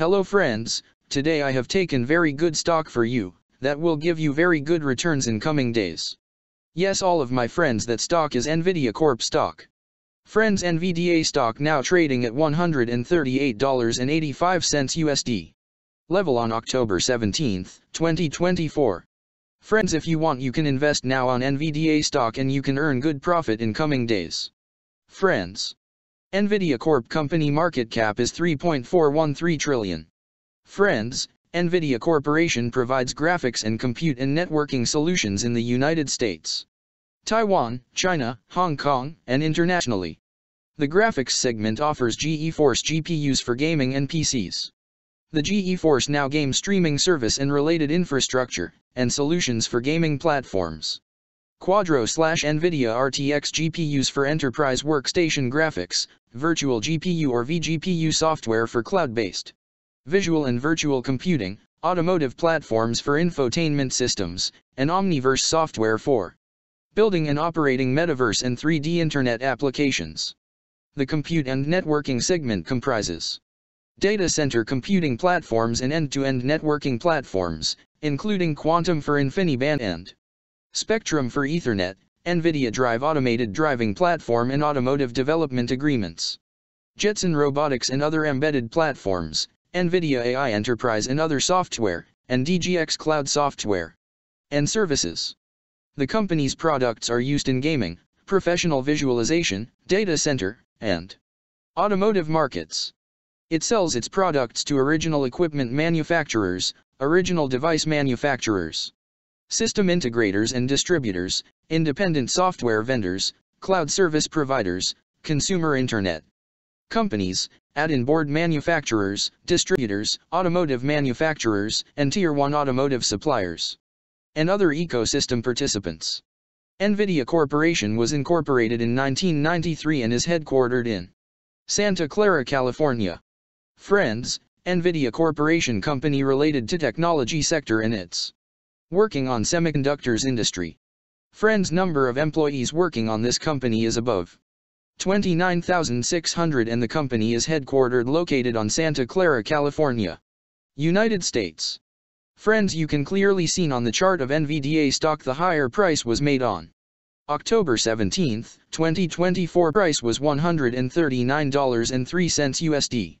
Hello friends, today I have taken very good stock for you, that will give you very good returns in coming days. Yes all of my friends that stock is Nvidia Corp stock. Friends NVDA stock now trading at $138.85 USD. Level on October 17, 2024. Friends if you want you can invest now on NVDA stock and you can earn good profit in coming days. Friends. Nvidia Corp company market cap is 3.413 trillion. Friends, Nvidia Corporation provides graphics and compute and networking solutions in the United States, Taiwan, China, Hong Kong, and internationally. The graphics segment offers GeForce GPUs for gaming and PCs. The GeForce Now game streaming service and related infrastructure and solutions for gaming platforms. Quadro slash NVIDIA RTX GPUs for enterprise workstation graphics, virtual GPU or vGPU software for cloud-based visual and virtual computing, automotive platforms for infotainment systems, and Omniverse software for building and operating metaverse and 3D internet applications. The compute and networking segment comprises data center computing platforms and end-to-end networking platforms, including Quantum for InfiniBand and Spectrum for Ethernet, NVIDIA Drive Automated Driving Platform and Automotive Development Agreements. Jetson Robotics and other embedded platforms, NVIDIA AI Enterprise and other software, and DGX Cloud software and services. The company's products are used in gaming, professional visualization, data center, and automotive markets. It sells its products to original equipment manufacturers, original device manufacturers system integrators and distributors, independent software vendors, cloud service providers, consumer internet companies, add-in board manufacturers, distributors, automotive manufacturers, and Tier 1 automotive suppliers, and other ecosystem participants. NVIDIA Corporation was incorporated in 1993 and is headquartered in Santa Clara, California. Friends, NVIDIA Corporation company related to technology sector and its working on semiconductors industry. Friends number of employees working on this company is above 29,600 and the company is headquartered located on Santa Clara, California, United States. Friends you can clearly seen on the chart of NVDA stock the higher price was made on October 17, 2024 price was $139.03 USD.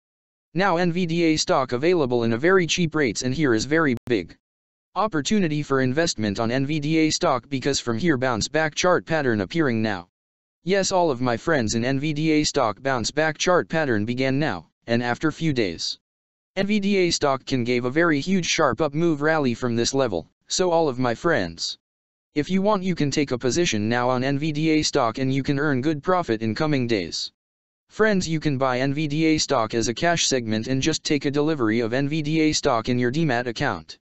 Now NVDA stock available in a very cheap rates and here is very big. Opportunity for investment on NVDA stock because from here bounce back chart pattern appearing now. Yes all of my friends in NVDA stock bounce back chart pattern began now, and after few days. NVDA stock can gave a very huge sharp up move rally from this level, so all of my friends. If you want you can take a position now on NVDA stock and you can earn good profit in coming days. Friends you can buy NVDA stock as a cash segment and just take a delivery of NVDA stock in your Demat account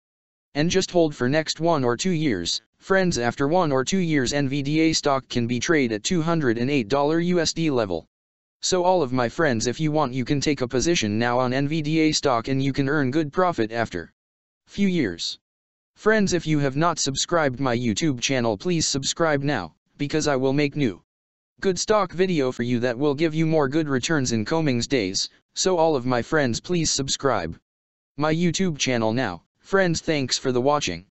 and just hold for next one or two years. Friends after one or two years NVDA stock can be traded at $208 USD level. So all of my friends if you want you can take a position now on NVDA stock and you can earn good profit after few years. Friends if you have not subscribed my YouTube channel please subscribe now, because I will make new good stock video for you that will give you more good returns in comings days, so all of my friends please subscribe my YouTube channel now. Friends thanks for the watching.